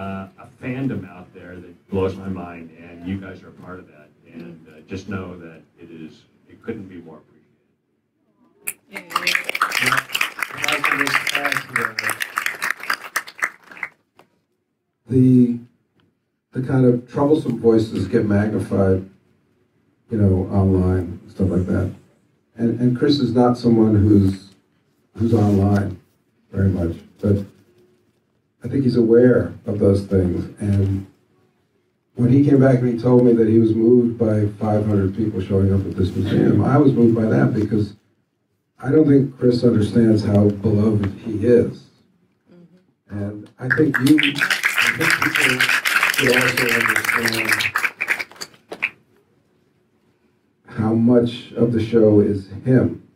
uh, a fandom out there that blows my mind, and you guys are part of that. And uh, just know that it is, it couldn't be more appreciated. The the kind of troublesome voices get magnified, you know, online stuff like that. And and Chris is not someone who's who's online very much, but I think he's aware of those things. And when he came back and he told me that he was moved by 500 people showing up at this museum, I was moved by that because I don't think Chris understands how beloved he is. Mm-hmm. And I think you, I think people should also understand how much of the show is him.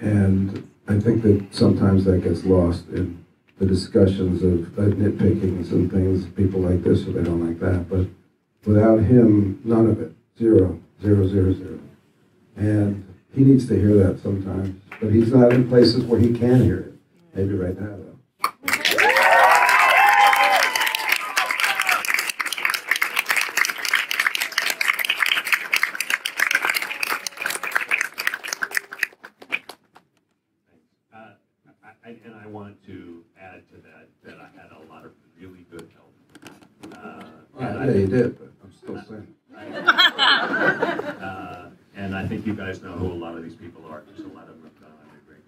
And I think that sometimes that gets lost in the discussions of uh, nitpickings and things, people like this or they don't like that. But without him, none of it. Zero, zero, zero, zero. And he needs to hear that sometimes. But he's not in places where he can hear it. Maybe right now, though. Uh, I, I, and I want to add to that that I had a lot of really good help. Uh, and I Yeah, he think- did, but I'm still saying. Uh, and I think you guys know who a lot of these people are, because a lot of them have gone on to great.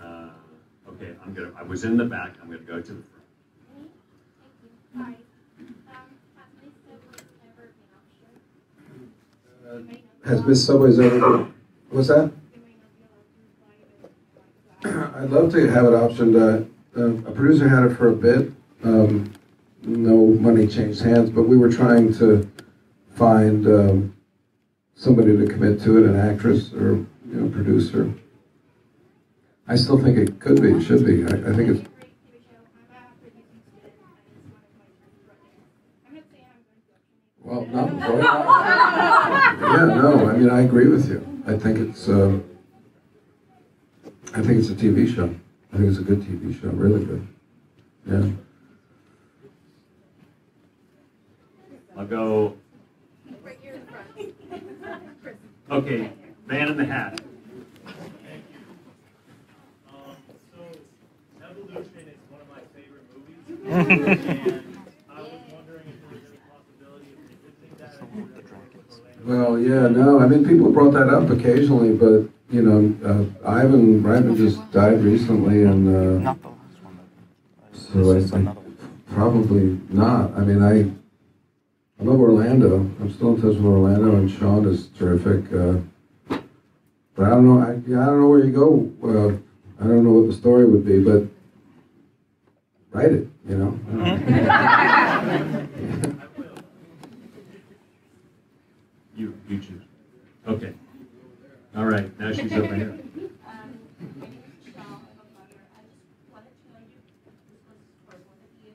Uh, okay, I'm gonna, I was in the back, I'm gonna go to the front. Hi. Um, has Miss Subway ever been? Has Miss Subways ever, what's that? You may not be allowed to buy it. I'd love to have it optioned. Uh, uh, a producer had it for a bit. Um, no money changed hands, but we were trying to find um, somebody to commit to it, an actress or you know producer. I still think it could be, it should be. I, I think it's. Great TV show. I'm a producing student. I just wanted my turn to run it. Not saying I'm going to option it. Well, no, yeah, no. I mean, I agree with you. I think it's. Um, I think it's a TV show. I think it's a good TV show, really good. Yeah. I'll go, Right here in front. okay, Man in the Hat. Um, so Evolution is one of my favorite movies. and I was wondering if there was any possibility of revisiting that or if you're gonna work with Orlando. Well, yeah, no. I mean, people brought that up occasionally, but you know, uh, Ivan Reitman just died recently, and uh, so I probably not. I mean, I I love Orlando. I'm still in touch with Orlando, and Seann is terrific. Uh, but I don't know. I, yeah, I don't know where you go. Uh, I don't know what the story would be, but write it. You know. You, you choose. Okay. Now she's over here. Um, my name is Michelle. I'm a blogger. I just wanted to know you. This was for both of you.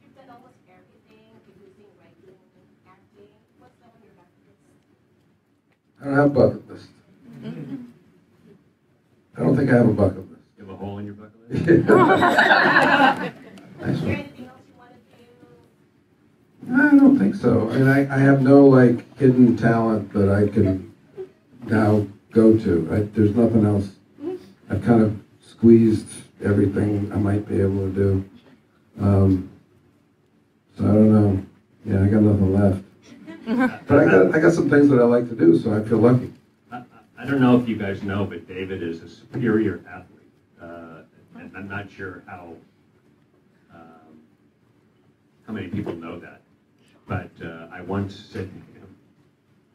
You've done almost everything, producing, writing, acting. What's the on your bucket list? I don't have a bucket list. I don't think I have a bucket list. You have a hole in your bucket list? Is there anything else you want to do? I don't think so. I mean, I, I have no like hidden talent that I can now go to. I, there's nothing else. I've kind of squeezed everything I might be able to do. Um, so I don't know. Yeah, I got nothing left. But I got I got some things that I like to do, so I feel lucky. I, I- don't know if you guys know, but David is a superior athlete. Uh, and I'm not sure how, um, how many people know that. But uh, I once said to him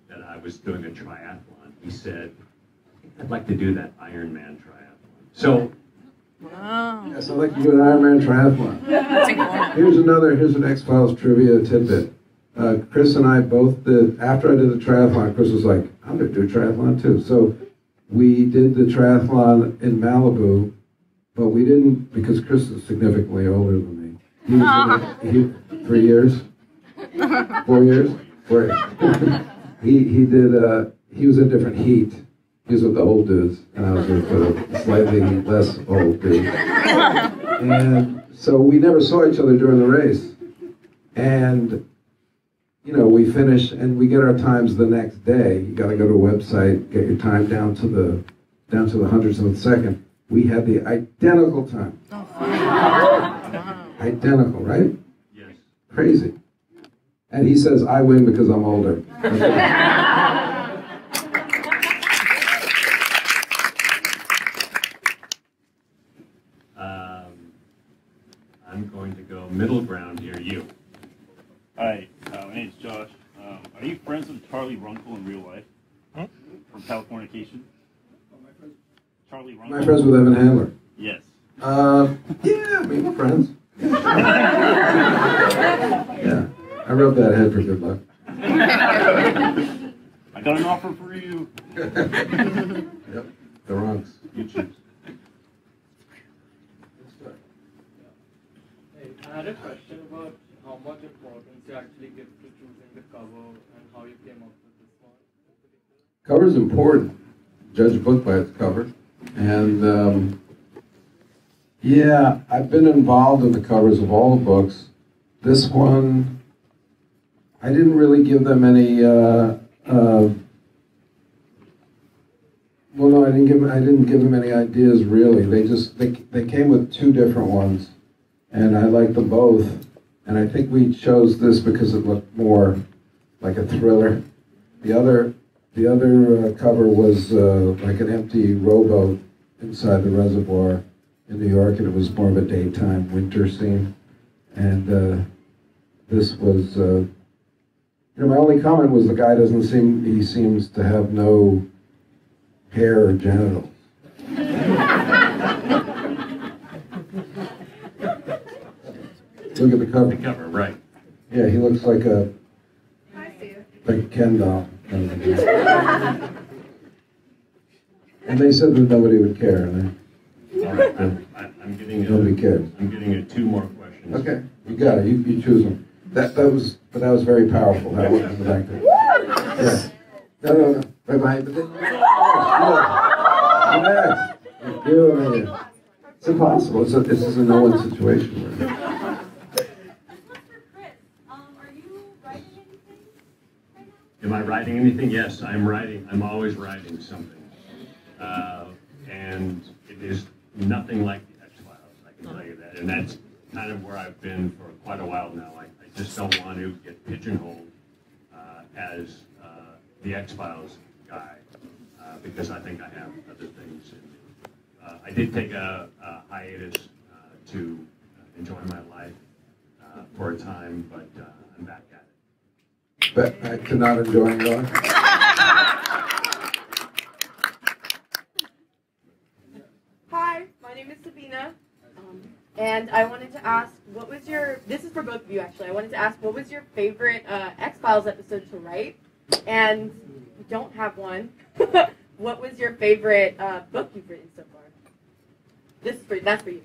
that I was doing a triathlon. He said, I think I'd like to do that Ironman triathlon. So Yes, I'd like to do an Ironman triathlon. Here's another, here's an X-Files trivia tidbit. Uh, Chris and I both did, after I did the triathlon, Chris was like, I'm gonna do a triathlon too. So we did the triathlon in Malibu, but we didn't, because Chris is significantly older than me. He was in it, he, three years? Four years? Four. he, he did, uh, he was in different heat. He was with the old dudes, and I was with the slightly less old dudes. And so we never saw each other during the race. And, you know, we finish and we get our times the next day. You got to go to a website, get your time down to the down to the hundredths of a second. We had the identical time. Oh, identical, right? Yes. Crazy. And he says, I win because I'm older. Um, I'm going to go middle ground here, you. Hi, uh, my name's Josh. Um, are you friends with Charlie Runkle in real life? From Californication? Charlie Runkle? My friends with Evan Handler. Yes. Uh, yeah, we were friends. yeah, I wrote that ahead for good luck. I got an offer for you. Yep, the Runks. You choose. Hey, I had a question about how much importance you actually give to choosing the cover and how you came up with this one. in particular. Cover's important. Judge a book by its cover. And um, yeah, I've been involved in the covers of all the books. This one, I didn't really give them any. Uh, uh, well, no, I didn't give. I didn't give them any ideas really. They just they they came with two different ones, and I liked them both. And I think we chose this because it looked more like a thriller. The other the other uh, cover was uh, like an empty rowboat inside the reservoir in New York, and it was more of a daytime winter scene. And uh, this was, uh, you know, my only comment was the guy doesn't seem, he seems to have no hair or genitals. Look at the cover. The cover, right. Yeah, he looks like a, like a Ken doll. Kind of a guy. And they said that nobody would care, and All right, I'm, I- I'm getting, nobody a- cared. I'm getting a two more questions. Okay, you got it, you, you choose them. That, that was, but that was very powerful, that one in the back there. Yeah. No, no, no, right behind, but then, yes, yes, you, yeah. It's impossible, it's a, this is a no-win situation. Right? one's for Chris. Um, are you writing anything right now? Am I writing anything? Yes, I'm writing. I'm always writing something. Uh, and it is nothing like the X Files, I can tell you that. And that's kind of where I've been for quite a while now. I, I just don't want to get pigeonholed uh, as uh, the X Files guy uh, because I think I have other things. in me. Uh, I did take a, a hiatus uh, to enjoy my life for a time, but I'm back at it. Back, back to not your life? Hi, my name is Sabina, um, and I wanted to ask, what was your? This is for both of you, actually. I wanted to ask, what was your favorite uh, X Files episode to write? And you don't have one. what was your favorite uh, book you've written so far? This is for that's for you.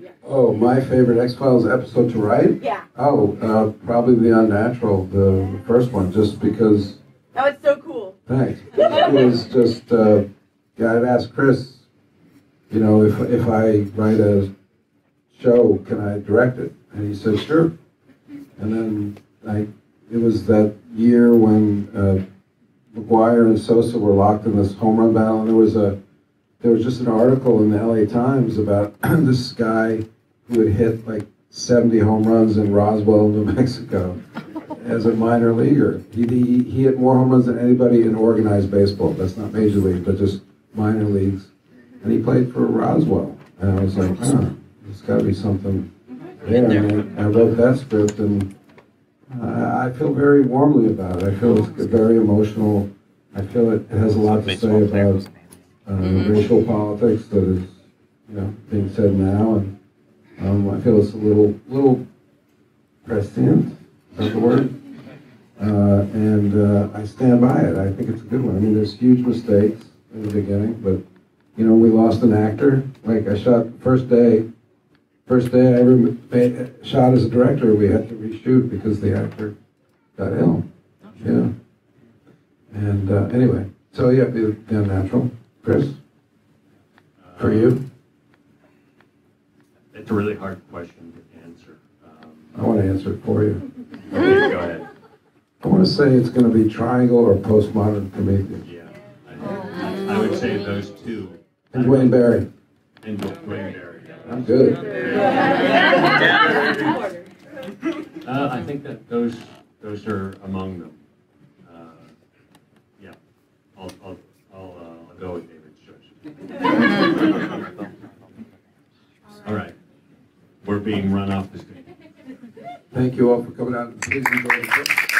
Yeah. Oh, my favorite X-Files episode to write? Yeah. Oh, uh, probably The Unnatural, the first one, just because That was so cool. Thanks. It was just, uh, yeah, I'd asked Chris, you know, if, if I write a show, can I direct it? And he said, sure. And then I, it was that year when uh, McGwire and Sosa were locked in this home run battle, and there was a, there was just an article in the LA Times about this guy who had hit like 70 home runs in Roswell, New Mexico as a minor leaguer. He, he, he hit more home runs than anybody in organized baseball. That's not major league, but just minor leagues. And he played for Roswell. And I was like, huh, there's got to be something in there. And I, wrote that script, and I feel very warmly about it. I feel it's very emotional. I feel it, it has a lot to say about uh, racial politics that is, you know, being said now. And um, I feel it's a little, little prescient. Is that the word? Uh, and uh, I stand by it. I think it's a good one. I mean, there's huge mistakes in the beginning, but you know, we lost an actor. Like I shot first day, first day I ever made, shot as a director. We had to reshoot because the actor got ill. Yeah. And uh, anyway, So yeah, be unnatural. Chris, for you, It's a really hard question to answer. I Um, want to answer it for you. okay, go ahead. I want to say it's going to be Triangle or Postmodern Prometheus. Yeah. I, I would say those two. And Duane Barry. And Duane Barry. I'm good. Uh, I think that those, those are among them. Uh, Yeah, I'll, I'll, I'll, uh, I'll go with David's choice. All right, we're being run stage. Thank you all for coming out.